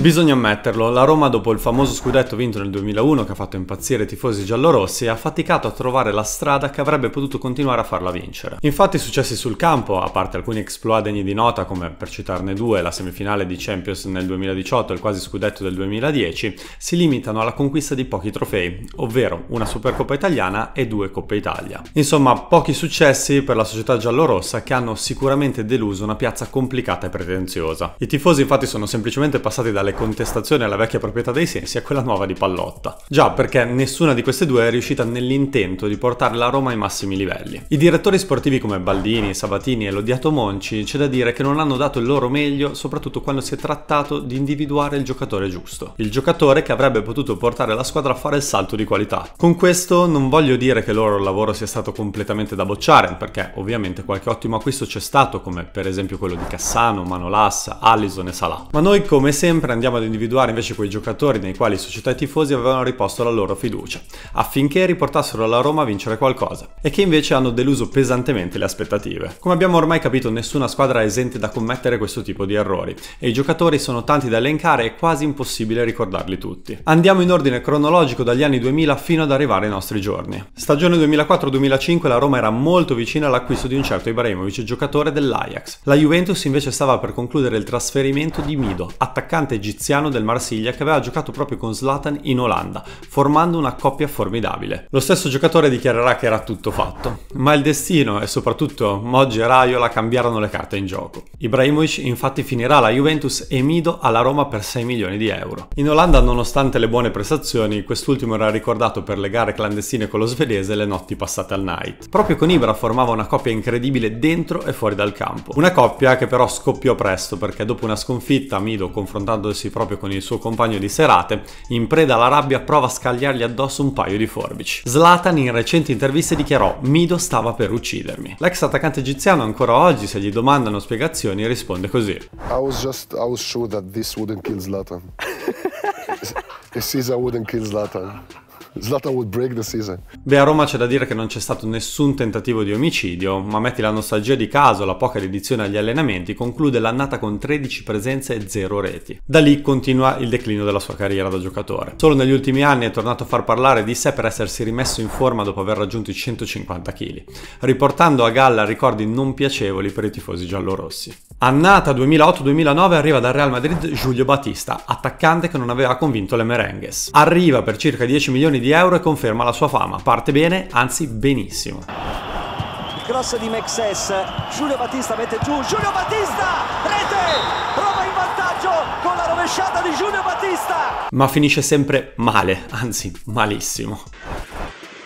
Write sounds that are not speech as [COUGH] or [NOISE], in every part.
Bisogna ammetterlo, la Roma dopo il famoso scudetto vinto nel 2001 che ha fatto impazzire i tifosi giallorossi ha faticato a trovare la strada che avrebbe potuto continuare a farla vincere. Infatti i successi sul campo, a parte alcuni exploit degni di nota come per citarne due, la semifinale di Champions nel 2018 e il quasi scudetto del 2010, si limitano alla conquista di pochi trofei, ovvero una Supercoppa italiana e due Coppe Italia. Insomma, pochi successi per la società giallorossa che hanno sicuramente deluso una piazza complicata e pretenziosa. I tifosi infatti sono semplicemente passati dalle dalle contestazioni alla vecchia proprietà dei sensi a quella nuova di Pallotta. Già, perché nessuna di queste due è riuscita nell'intento di portare la Roma ai massimi livelli. I direttori sportivi come Baldini, Sabatini e l'odiato Monci c'è da dire che non hanno dato il loro meglio, soprattutto quando si è trattato di individuare il giocatore giusto. Il giocatore che avrebbe potuto portare la squadra a fare il salto di qualità. Con questo non voglio dire che il loro lavoro sia stato completamente da bocciare, perché ovviamente qualche ottimo acquisto c'è stato, come per esempio quello di Cassano, Manolassa, Allison e Salah. Ma noi come sempre andiamo ad individuare invece quei giocatori nei quali società e tifosi avevano riposto la loro fiducia, affinché riportassero la Roma a vincere qualcosa, e che invece hanno deluso pesantemente le aspettative. Come abbiamo ormai capito nessuna squadra è esente da commettere questo tipo di errori, e i giocatori sono tanti da elencare e quasi impossibile ricordarli tutti. Andiamo in ordine cronologico dagli anni 2000 fino ad arrivare ai nostri giorni. Stagione 2004-2005 la Roma era molto vicina all'acquisto di un certo Ibrahimovic, giocatore dell'Ajax. La Juventus invece stava per concludere il trasferimento di Mido, attaccante egiziano del Marsiglia che aveva giocato proprio con Zlatan in Olanda, formando una coppia formidabile. Lo stesso giocatore dichiarerà che era tutto fatto, ma il destino e soprattutto Moggi e Raiola cambiarono le carte in gioco. Ibrahimovic infatti finirà alla Juventus e Mido alla Roma per 6 milioni di euro. In Olanda, nonostante le buone prestazioni, quest'ultimo era ricordato per le gare clandestine con lo svedese e le notti passate al night. Proprio con Ibra formava una coppia incredibile dentro e fuori dal campo. Una coppia che però scoppiò presto perché dopo una sconfitta Mido confrontandosi scontrarsi proprio con il suo compagno di serate, in preda alla rabbia prova a scagliargli addosso un paio di forbici. Zlatan in recenti interviste dichiarò Mido stava per uccidermi. L'ex attaccante egiziano ancora oggi se gli domandano spiegazioni risponde così. I was just I was sure that this wouldn't kill Zlatan. [LAUGHS] Caesar wouldn't kill Zlatan. Zlatan would break the season. Beh, a Roma c'è da dire che non c'è stato nessun tentativo di omicidio, ma metti la nostalgia di caso, la poca dedizione agli allenamenti, conclude l'annata con 13 presenze e 0 reti. Da lì continua il declino della sua carriera da giocatore. Solo negli ultimi anni è tornato a far parlare di sé per essersi rimesso in forma dopo aver raggiunto i 150 kg, riportando a galla ricordi non piacevoli per i tifosi giallorossi. Annata 2008-2009 arriva dal Real Madrid Giulio Battista, attaccante che non aveva convinto le merengues. Arriva per circa 10 milioni di euro e conferma la sua fama. Parte bene, anzi benissimo. Il cross di Mexes, Giulio Battista mette giù, Giulio Battista, rete! Roma in vantaggio con la rovesciata di Giulio Battista! Ma finisce sempre male, anzi malissimo.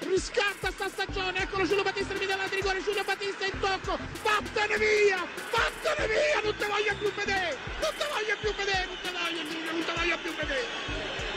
Riscatta sta stagione, eccolo Giulio Battista in media di rigore, Giulio Battista in tocco, vattene via, vattene via, non te voglio più vedere, non te voglio più vedere, non te voglio, non te voglio più vedere,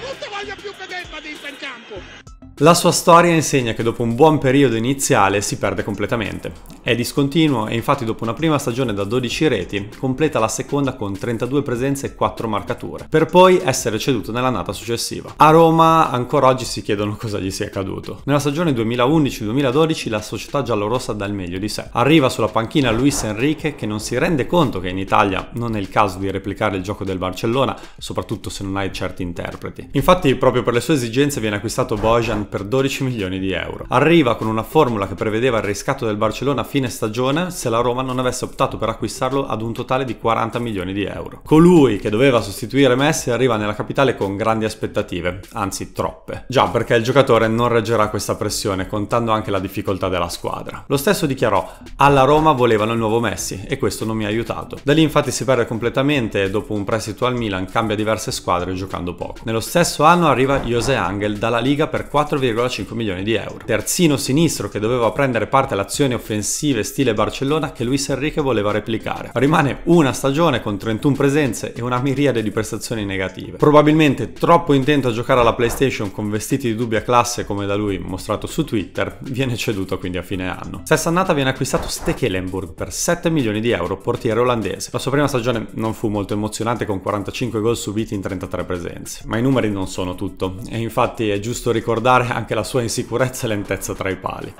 non te voglio più vedere Battista in campo. La sua storia insegna che dopo un buon periodo iniziale si perde completamente. È discontinuo e infatti dopo una prima stagione da 12 reti completa la seconda con 32 presenze e 4 marcature, per poi essere ceduto nell'annata successiva. A Roma ancora oggi si chiedono cosa gli sia accaduto. Nella stagione 2011-2012 la società giallorossa dà il meglio di sé. Arriva sulla panchina Luis Enrique che non si rende conto che in Italia non è il caso di replicare il gioco del Barcellona, soprattutto se non hai certi interpreti. Infatti proprio per le sue esigenze viene acquistato Bojan per 12 milioni di euro. Arriva con una formula che prevedeva il riscatto del Barcellona a fine stagione se la Roma non avesse optato per acquistarlo ad un totale di 40 milioni di euro. Colui che doveva sostituire Messi arriva nella capitale con grandi aspettative, anzi troppe. Già perché il giocatore non reggerà questa pressione, contando anche la difficoltà della squadra. Lo stesso dichiarò, alla Roma volevano il nuovo Messi e questo non mi ha aiutato. Da lì infatti si perde completamente e dopo un prestito al Milan cambia diverse squadre giocando poco. Nello stesso anno arriva José Angel dalla Liga per 4 4,5 milioni di euro. Terzino sinistro che doveva prendere parte alle azioni offensive stile Barcellona che Luis Enrique voleva replicare. Rimane una stagione con 31 presenze e una miriade di prestazioni negative. Probabilmente troppo intento a giocare alla PlayStation con vestiti di dubbia classe come da lui mostrato su Twitter, viene ceduto quindi a fine anno. Stessa annata viene acquistato Stekelenburg per 7 milioni di euro, portiere olandese. La sua prima stagione non fu molto emozionante con 45 gol subiti in 33 presenze, ma i numeri non sono tutto e infatti è giusto ricordare anche la sua insicurezza e lentezza tra i pali.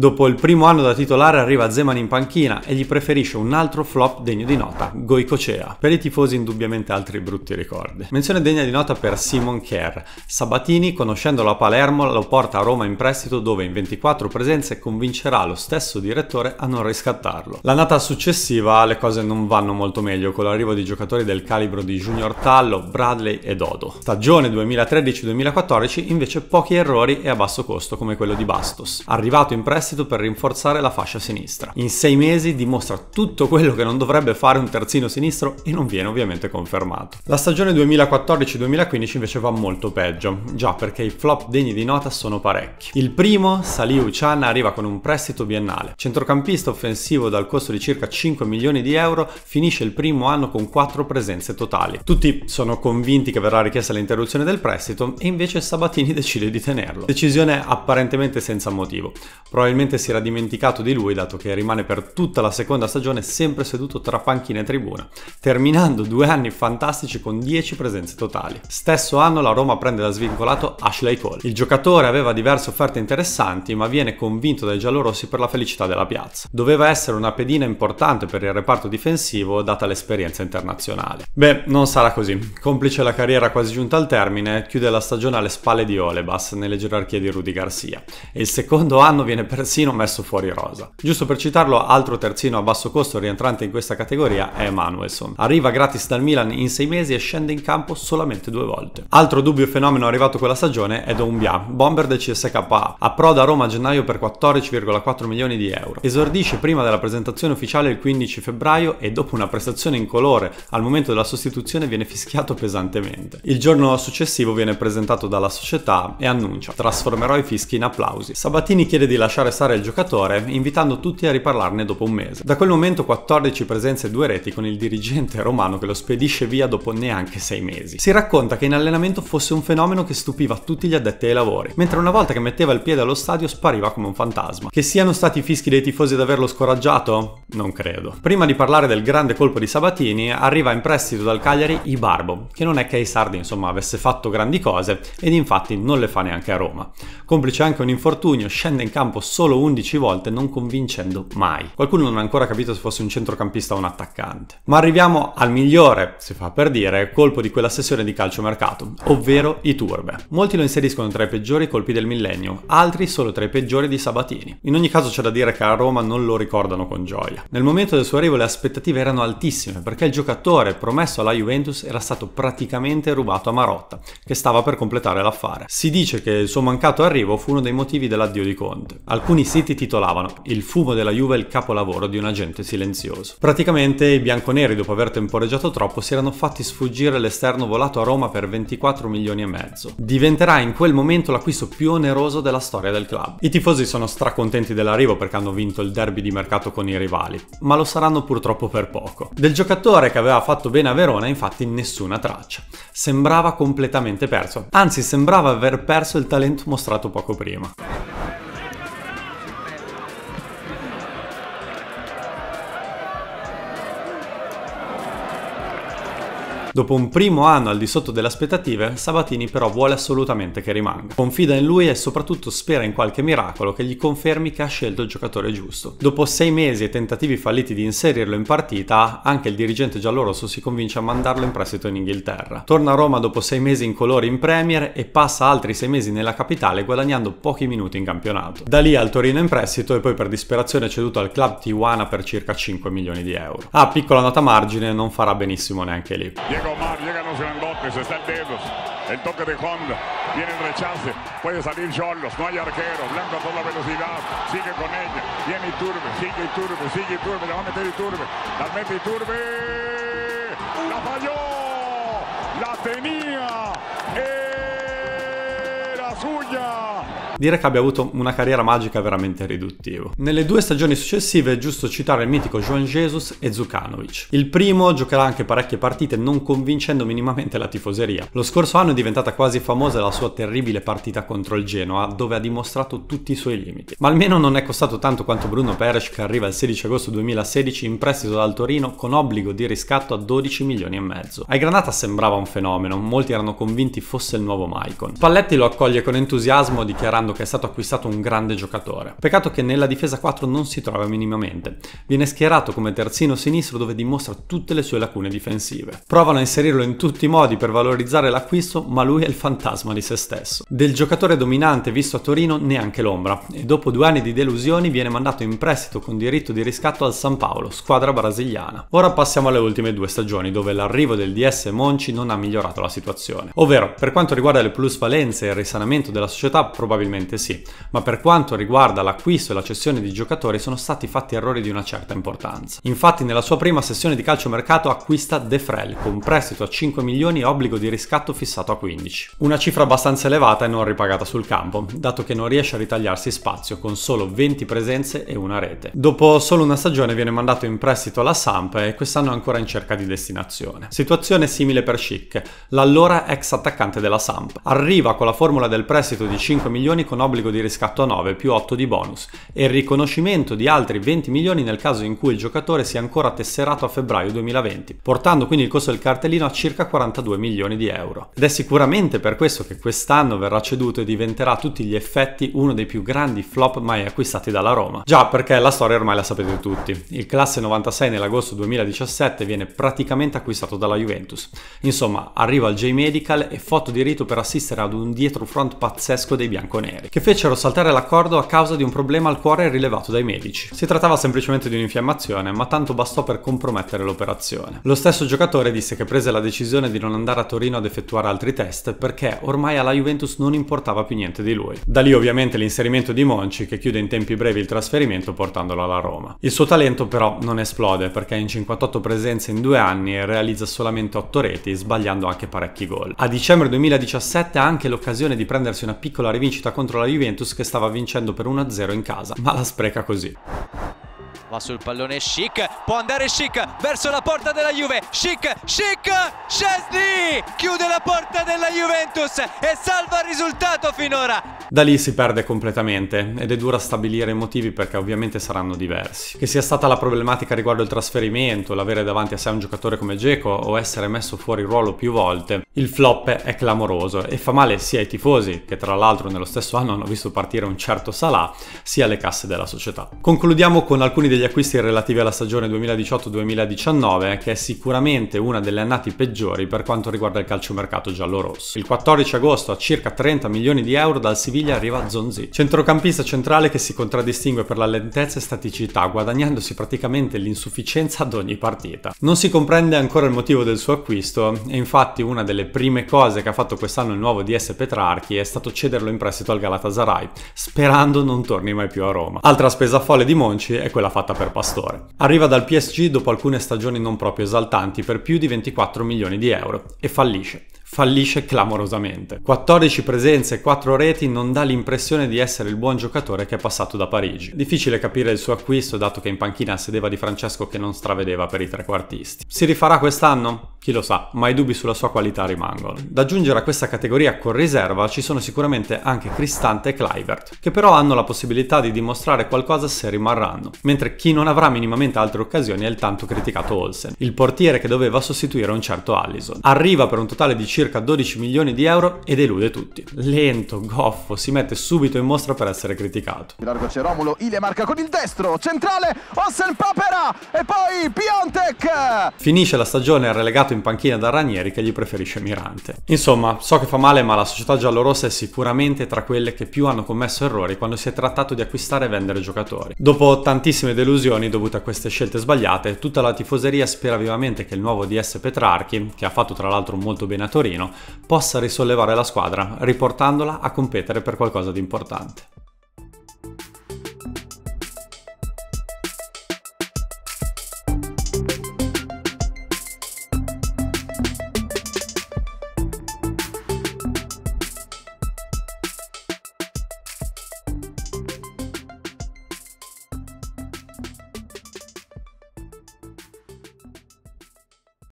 Dopo il primo anno da titolare arriva Zeman in panchina e gli preferisce un altro flop degno di nota, Goicocea. Per i tifosi indubbiamente altri brutti ricordi. Menzione degna di nota per Simon Kerr. Sabatini, conoscendolo a Palermo, lo porta a Roma in prestito dove in 24 presenze convincerà lo stesso direttore a non riscattarlo. L'annata successiva le cose non vanno molto meglio con l'arrivo di giocatori del calibro di Junior Tallo, Bradley e Dodo. Stagione 2013-2014 invece pochi errori e a basso costo come quello di Bastos, arrivato in prestito per rinforzare la fascia sinistra. In sei mesi dimostra tutto quello che non dovrebbe fare un terzino sinistro e non viene ovviamente confermato. La stagione 2014-2015 invece va molto peggio, già perché i flop degni di nota sono parecchi. Il primo, Saliu Chan, arriva con un prestito biennale. Centrocampista offensivo dal costo di circa 5 milioni di euro, finisce il primo anno con 4 presenze totali. Tutti sono convinti che verrà richiesta l'interruzione del prestito e invece Sabatini [LAUGHS] decide di tenerlo. Decisione apparentemente senza motivo. Probabilmente si era dimenticato di lui dato che rimane per tutta la seconda stagione sempre seduto tra panchina e tribuna, terminando due anni fantastici con 10 presenze totali. Stesso anno la Roma prende da svincolato Ashley Cole. Il giocatore aveva diverse offerte interessanti ma viene convinto dai giallorossi per la felicità della piazza. Doveva essere una pedina importante per il reparto difensivo data l'esperienza internazionale. Beh, non sarà così. Complice la carriera quasi giunta al termine, chiude la stagione alle spalle di Olebas nelle gerarchie di Rudy Garcia e il secondo anno viene persino messo fuori rosa. Giusto per citarlo, altro terzino a basso costo rientrante in questa categoria è Emanuelson. Arriva gratis dal Milan in sei mesi e scende in campo solamente due volte. Altro dubbio fenomeno arrivato quella stagione è Doumbia, bomber del CSKA. Approda a Roma a gennaio per 14,4 milioni di euro. Esordisce prima della presentazione ufficiale il 15 febbraio e dopo una prestazione in colore al momento della sostituzione viene fischiato pesantemente. Il giorno successivo viene presentato dalla società e annuncia trasformerò i fischi in applausi. Sabatini chiede di lasciare stare il giocatore invitando tutti a riparlarne dopo un mese. Da quel momento 14 presenze e due reti con il dirigente romano che lo spedisce via dopo neanche 6 mesi. Si racconta che in allenamento fosse un fenomeno che stupiva tutti gli addetti ai lavori, mentre una volta che metteva il piede allo stadio spariva come un fantasma. Che siano stati i fischi dei tifosi ad averlo scoraggiato? Non credo. Prima di parlare del grande colpo di Sabatini, arriva in prestito dal Cagliari Ibarbo, che non è che ai sardi insomma avesse fatto grandi cose ed infatti non le fa neanche a Roma. Complice anche un infortunio, scende in campo solo 11 volte non convincendo mai. Qualcuno non ha ancora capito se fosse un centrocampista o un attaccante. Ma arriviamo al migliore, si fa per dire, colpo di quella sessione di calciomercato, ovvero i turbe. Molti lo inseriscono tra i peggiori colpi del millennio, altri solo tra i peggiori di Sabatini. In ogni caso c'è da dire che a Roma non lo ricordano con gioia. Nel momento del suo arrivo le aspettative erano altissime perché il giocatore promesso alla Juventus era stato praticamente rubato a Marotta, che stava per completare l'affare. Si dice che il suo mancato arrivo fu uno dei motivi dell'addio di Conte. Alcuni siti titolavano Il fumo della Juve è il capolavoro di un agente silenzioso. Praticamente i bianconeri dopo aver temporeggiato troppo si erano fatti sfuggire l'esterno volato a Roma per 24 milioni e mezzo. Diventerà in quel momento l'acquisto più oneroso della storia del club. I tifosi sono stracontenti dell'arrivo perché hanno vinto il derby di mercato con i rivali, ma lo saranno purtroppo per poco. Del giocatore che aveva fatto bene a Verona infatti nessuna traccia. Sembrava completamente perso, anzi sembrava aver perso il talento mostrato poco prima. Dopo un primo anno al di sotto delle aspettative, Sabatini però vuole assolutamente che rimanga. Confida in lui e soprattutto spera in qualche miracolo che gli confermi che ha scelto il giocatore giusto. Dopo sei mesi e tentativi falliti di inserirlo in partita, anche il dirigente giallorosso si convince a mandarlo in prestito in Inghilterra. Torna a Roma dopo sei mesi in colori in Premier e passa altri sei mesi nella capitale guadagnando pochi minuti in campionato. Da lì al Torino in prestito e poi per disperazione ceduto al club Tijuana per circa 5 milioni di euro. Ah, piccola nota margine, non farà benissimo neanche lì. Llega Omar, llegan los grandotes, está el dedos, el toque de Honda, viene el rechace, puede salir Cholos, no hay arquero, Blanco a toda velocidad, sigue con ella, viene Iturbe, sigue Iturbe, sigue Iturbe, le va a meter Iturbe, la mete Iturbe, la falló, la tenía, era suya. Dire che abbia avuto una carriera magica veramente riduttivo. Nelle due stagioni successive è giusto citare il mitico Juan Jesus e Zukanovic. Il primo giocherà anche parecchie partite non convincendo minimamente la tifoseria. Lo scorso anno è diventata quasi famosa la sua terribile partita contro il Genoa, dove ha dimostrato tutti i suoi limiti. Ma almeno non è costato tanto quanto Bruno Peres che arriva il 16 agosto 2016 in prestito dal Torino con obbligo di riscatto a 12 milioni e mezzo. Ai Granata sembrava un fenomeno, molti erano convinti fosse il nuovo Maicon. Spalletti lo accoglie con entusiasmo dichiarando sottolineando che è stato acquistato un grande giocatore. Peccato che nella difesa 4 non si trova minimamente. Viene schierato come terzino sinistro dove dimostra tutte le sue lacune difensive. Provano a inserirlo in tutti i modi per valorizzare l'acquisto, ma lui è il fantasma di se stesso. Del giocatore dominante visto a Torino neanche l'ombra e dopo due anni di delusioni viene mandato in prestito con diritto di riscatto al San Paolo, squadra brasiliana. Ora passiamo alle ultime due stagioni dove l'arrivo del DS Monci non ha migliorato la situazione. Ovvero, per quanto riguarda le plusvalenze e il risanamento della società probabilmente sì, ma per quanto riguarda l'acquisto e la cessione di giocatori sono stati fatti errori di una certa importanza. Infatti nella sua prima sessione di calciomercato acquista De Frel con prestito a 5 milioni e obbligo di riscatto fissato a 15. Una cifra abbastanza elevata e non ripagata sul campo, dato che non riesce a ritagliarsi spazio con solo 20 presenze e una rete. Dopo solo una stagione viene mandato in prestito alla Samp e quest'anno è ancora in cerca di destinazione. Situazione simile per Schick, l'allora ex attaccante della Samp. Arriva con la formula del prestito di 5 milioni con obbligo di riscatto a 9 più 8 di bonus e il riconoscimento di altri 20 milioni nel caso in cui il giocatore sia ancora tesserato a febbraio 2020, portando quindi il costo del cartellino a circa 42 milioni di euro. Ed è sicuramente per questo che quest'anno verrà ceduto e diventerà a tutti gli effetti uno dei più grandi flop mai acquistati dalla Roma. Già perché la storia ormai la sapete tutti. Il classe 96 nell'agosto 2017 viene praticamente acquistato dalla Juventus. Insomma, arriva al J-Medical e foto di rito per assistere ad un dietro front pazzesco dei bianconeri, che fecero saltare l'accordo a causa di un problema al cuore rilevato dai medici. Si trattava semplicemente di un'infiammazione, ma tanto bastò per compromettere l'operazione. Lo stesso giocatore disse che prese la decisione di non andare a Torino ad effettuare altri test perché ormai alla Juventus non importava più niente di lui. Da lì ovviamente l'inserimento di Monci che chiude in tempi brevi il trasferimento portandolo alla Roma. Il suo talento però non esplode perché in 58 presenze in due anni realizza solamente 8 reti, sbagliando anche parecchi gol. A dicembre 2017 ha anche l'occasione di prendersi una piccola rivincita contro la Juventus che stava vincendo per 1-0 in casa, ma la spreca così. Va sul pallone Chic, può andare Chic verso la porta della Juve. Chic, Chic, Scesni chiude la porta della Juventus e salva il risultato finora. Da lì si perde completamente ed è dura stabilire i motivi perché ovviamente saranno diversi. Che sia stata la problematica riguardo il trasferimento, l'avere davanti a sé un giocatore come Geco o essere messo fuori ruolo più volte, il flop è clamoroso e fa male sia ai tifosi, che tra l'altro nello stesso anno hanno visto partire un certo Salah, sia alle casse della società. Concludiamo con alcuni degli acquisti relativi alla stagione 2018-2019, che è sicuramente una delle annate peggiori per quanto riguarda il calciomercato giallo-rosso. Il 14 agosto a circa 30 milioni di euro dal Siviglia arriva Zonzi, centrocampista centrale che si contraddistingue per la lentezza e staticità, guadagnandosi praticamente l'insufficienza ad ogni partita. Non si comprende ancora il motivo del suo acquisto e infatti una delle prime cose che ha fatto quest'anno il nuovo DS Petrarchi è stato cederlo in prestito al Galatasaray, sperando non torni mai più a Roma. Altra spesa folle di Monci è quella fatta per Pastore. Arriva dal PSG dopo alcune stagioni non proprio esaltanti per più di 24 milioni di euro e fallisce fallisce clamorosamente. 14 presenze e 4 reti non dà l'impressione di essere il buon giocatore che è passato da Parigi. Difficile capire il suo acquisto dato che in panchina sedeva di Francesco che non stravedeva per i trequartisti. Si rifarà quest'anno? Chi lo sa, ma i dubbi sulla sua qualità rimangono. Da aggiungere a questa categoria con riserva ci sono sicuramente anche Cristante e Clivert, che però hanno la possibilità di dimostrare qualcosa se rimarranno, mentre chi non avrà minimamente altre occasioni è il tanto criticato Olsen, il portiere che doveva sostituire un certo Allison. Arriva per un totale di circa 12 milioni di euro ed elude tutti. Lento, goffo, si mette subito in mostra per essere criticato. Largo c'è Romulo, Ile marca con il destro, centrale, Ossen Papera e poi Piontek! Finisce la stagione relegato in panchina da Ranieri che gli preferisce Mirante. Insomma, so che fa male ma la società giallorossa è sicuramente tra quelle che più hanno commesso errori quando si è trattato di acquistare e vendere giocatori. Dopo tantissime delusioni dovute a queste scelte sbagliate, tutta la tifoseria spera vivamente che il nuovo DS Petrarchi, che ha fatto tra l'altro molto bene a Torino, possa risollevare la squadra, riportandola a competere per qualcosa di importante.